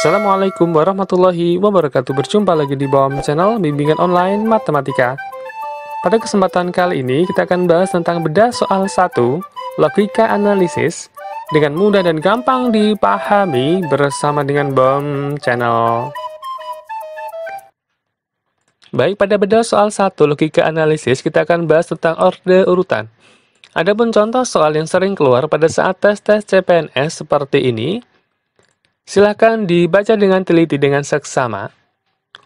Assalamualaikum warahmatullahi wabarakatuh. Berjumpa lagi di BOM Channel Bimbingan Online Matematika. Pada kesempatan kali ini kita akan bahas tentang bedah soal 1 Logika analisis Dengan mudah dan gampang dipahami bersama dengan BOM Channel. Baik, pada bedah soal 1 logika analisis kita akan bahas tentang orde urutan. Adapun contoh soal yang sering keluar pada saat tes-tes CPNS seperti ini, Silahkan dibaca dengan teliti dengan seksama.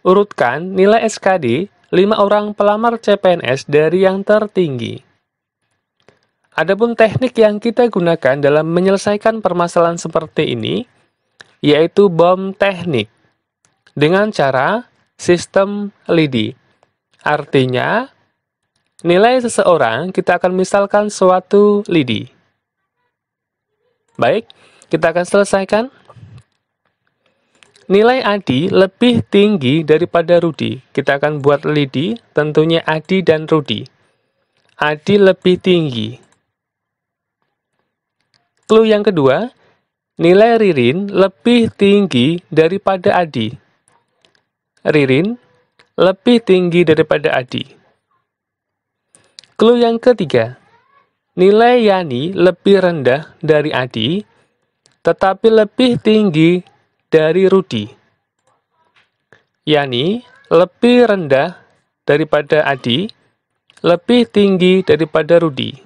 Urutkan nilai SKD 5 orang pelamar CPNS dari yang tertinggi. Adapun teknik yang kita gunakan dalam menyelesaikan permasalahan seperti ini, yaitu bom teknik, dengan cara sistem lidi. Artinya, nilai seseorang kita akan misalkan suatu lidi. Baik, kita akan selesaikan. Nilai Adi lebih tinggi daripada Rudi. Kita akan buat lidi, tentunya Adi dan Rudi. Adi lebih tinggi. Clue yang kedua, nilai Ririn lebih tinggi daripada Adi. Ririn lebih tinggi daripada Adi. Clue yang ketiga, nilai Yani lebih rendah dari Adi, tetapi lebih tinggi dari Rudi, yakni lebih rendah daripada Adi, lebih tinggi daripada Rudi.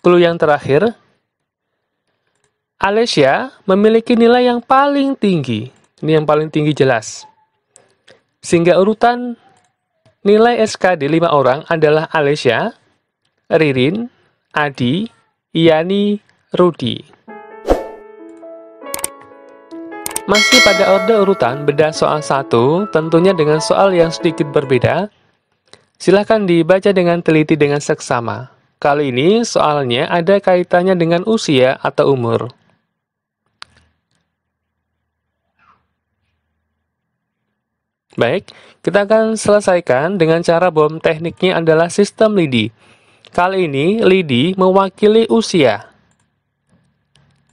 Clue yang terakhir, Alessia memiliki nilai yang paling tinggi. Ini yang paling tinggi jelas. Sehingga urutan nilai SKD 5 orang adalah Alessia, Ririn, Adi, Yani, Rudi. Masih pada orde urutan beda soal satu, tentunya dengan soal yang sedikit berbeda. Silahkan dibaca dengan teliti dengan seksama. Kali ini soalnya ada kaitannya dengan usia atau umur. Baik, kita akan selesaikan dengan cara bom tekniknya adalah sistem lidi. Kali ini lidi mewakili usia.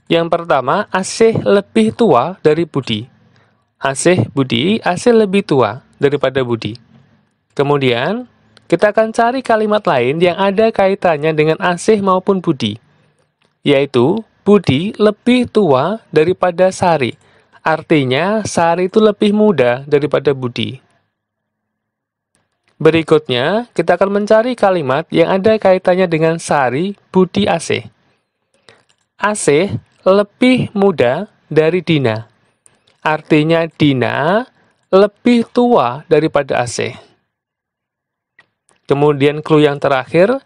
Yang pertama, Asih lebih tua dari Budi. Asih Budi, Asih lebih tua daripada Budi. Kemudian, kita akan cari kalimat lain yang ada kaitannya dengan Asih maupun Budi. Yaitu, Budi lebih tua daripada Sari. Artinya, Sari itu lebih muda daripada Budi. Berikutnya, kita akan mencari kalimat yang ada kaitannya dengan Sari, Budi, Asih. Asih lebih muda dari Dina. Artinya Dina lebih tua daripada AC. Kemudian clue yang terakhir,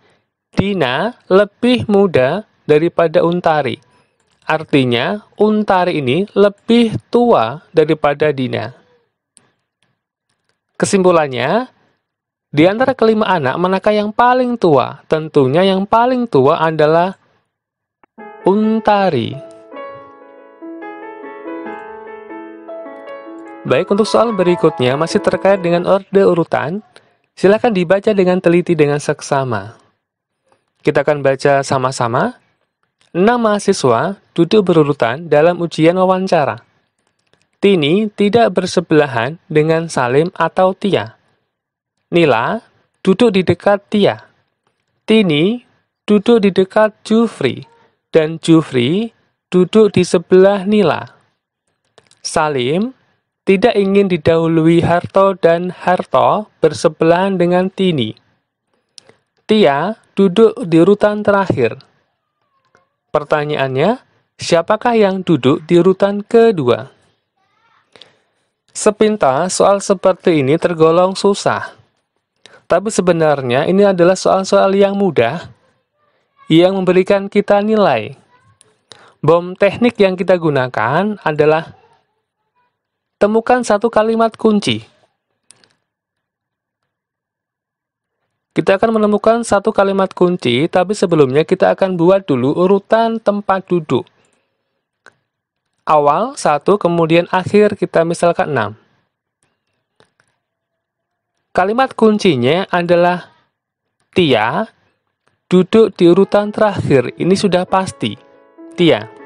Dina lebih muda daripada Untari. Artinya, Untari ini lebih tua daripada Dina. Kesimpulannya, di antara kelima anak, manakah yang paling tua? Tentunya yang paling tua adalah Untari. Baik, untuk soal berikutnya masih terkait dengan orde urutan, silakan dibaca dengan teliti dengan seksama. Kita akan baca sama-sama. Enam mahasiswa duduk berurutan dalam ujian wawancara. Tini tidak bersebelahan dengan Salim atau Tia. Nila duduk di dekat Tia. Tini duduk di dekat Jufri. Dan Jufri duduk di sebelah Nila. Salim tidak ingin didahului Harto dan Harto bersebelahan dengan Tini. Tia duduk di urutan terakhir. Pertanyaannya, siapakah yang duduk di urutan kedua? Sepintas soal seperti ini tergolong susah. Tapi sebenarnya ini adalah soal-soal yang mudah yang memberikan kita nilai. Bom teknik yang kita gunakan adalah Temukan satu kalimat kunci. Kita akan menemukan satu kalimat kunci, tapi sebelumnya kita akan buat dulu urutan tempat duduk. Awal, satu, kemudian akhir kita misalkan 6. Kalimat kuncinya adalah Tia duduk di urutan terakhir. Ini sudah pasti. Tia.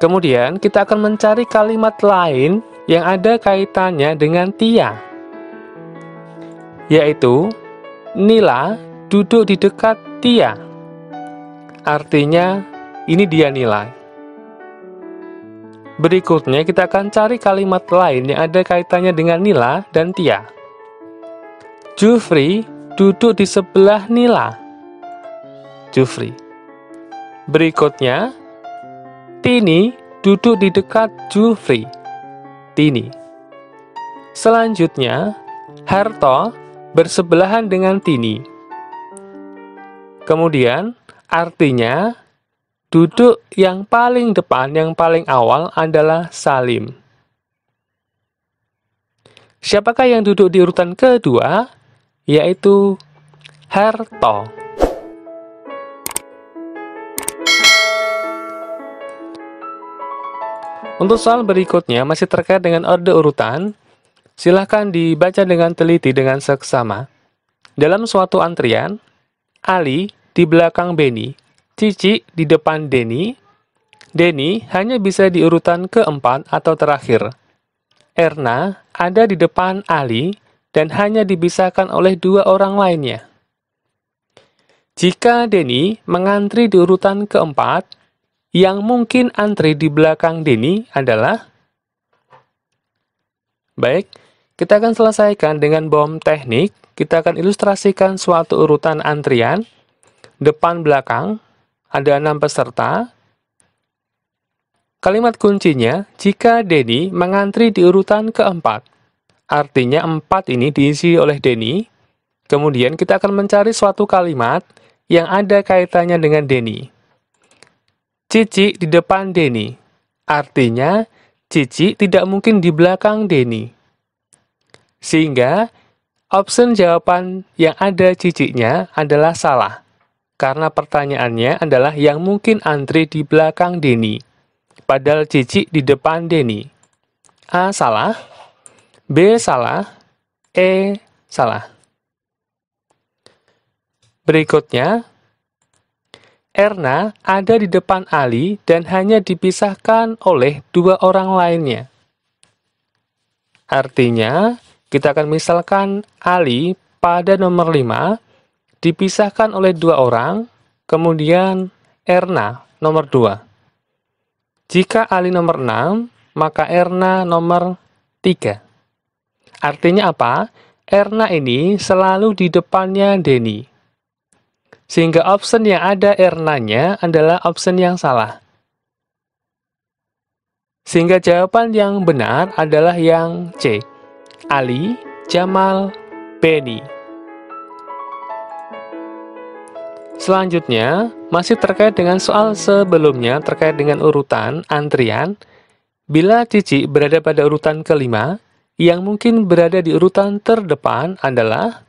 Kemudian kita akan mencari kalimat lain yang ada kaitannya dengan Tia, yaitu Nila duduk di dekat Tia. Artinya, ini dia nilai. Berikutnya kita akan cari kalimat lain yang ada kaitannya dengan Nila dan Tia. Jufri duduk di sebelah Nila. Jufri. Berikutnya, Tini duduk di dekat Jufri. Tini. Selanjutnya, Harto bersebelahan dengan Tini. Kemudian, artinya Duduk yang paling depan, yang paling awal adalah Salim. Siapakah yang duduk di urutan kedua? Yaitu Herto. Untuk soal berikutnya masih terkait dengan orde urutan, silahkan dibaca dengan teliti dengan seksama. Dalam suatu antrian, Ali di belakang Beni Cici di depan Denny. Denny hanya bisa di urutan keempat atau terakhir. Erna ada di depan Ali dan hanya dipisahkan oleh dua orang lainnya. Jika Denny mengantri di urutan keempat, yang mungkin antri di belakang Denny adalah Baik, kita akan selesaikan dengan bom teknik. Kita akan ilustrasikan suatu urutan antrian depan belakang ada enam peserta. Kalimat kuncinya, jika Denny mengantri di urutan keempat. Artinya empat ini diisi oleh Denny. Kemudian kita akan mencari suatu kalimat yang ada kaitannya dengan Denny. Cici di depan Denny. Artinya, Cici tidak mungkin di belakang Denny. Sehingga, opsi jawaban yang ada cicinya adalah salah karena pertanyaannya adalah yang mungkin antri di belakang Denny. Padahal Cici di depan Denny. A salah, B salah, E salah. Berikutnya, Erna ada di depan Ali dan hanya dipisahkan oleh dua orang lainnya. Artinya, kita akan misalkan Ali pada nomor 5 dipisahkan oleh dua orang, kemudian Erna nomor dua. Jika Ali nomor 6, maka Erna nomor 3. Artinya apa? Erna ini selalu di depannya Denny. Sehingga option yang ada Ernanya adalah option yang salah. Sehingga jawaban yang benar adalah yang C. Ali, Jamal, Benny. Selanjutnya, masih terkait dengan soal sebelumnya terkait dengan urutan antrian. Bila Cici berada pada urutan kelima, yang mungkin berada di urutan terdepan adalah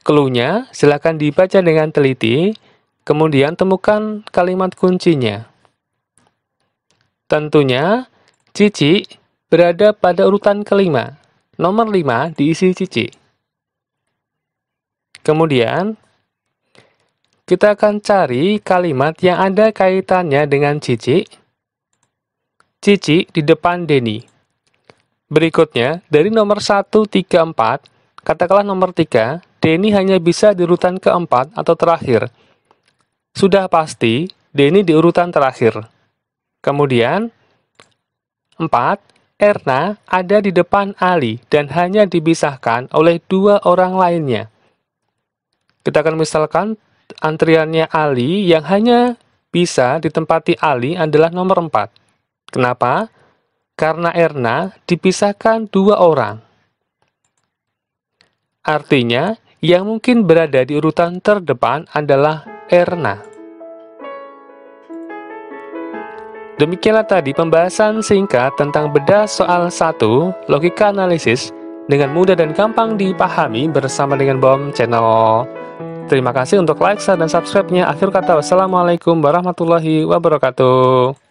Keluhnya, silakan dibaca dengan teliti, kemudian temukan kalimat kuncinya. Tentunya, Cici berada pada urutan kelima. Nomor lima diisi Cici. Kemudian, kita akan cari kalimat yang ada kaitannya dengan Cici. Cici di depan Denny. Berikutnya, dari nomor 1, 3, 4, katakanlah nomor 3, Denny hanya bisa di urutan keempat atau terakhir. Sudah pasti, Denny di urutan terakhir. Kemudian, 4, Erna ada di depan Ali dan hanya dipisahkan oleh dua orang lainnya. Kita akan misalkan antriannya Ali yang hanya bisa ditempati Ali adalah nomor 4. Kenapa? Karena Erna dipisahkan dua orang. Artinya, yang mungkin berada di urutan terdepan adalah Erna. Demikianlah tadi pembahasan singkat tentang bedah soal 1, logika analisis, dengan mudah dan gampang dipahami bersama dengan BOM Channel. Terima kasih untuk like, share, dan subscribe-nya. Akhir kata, wassalamualaikum warahmatullahi wabarakatuh.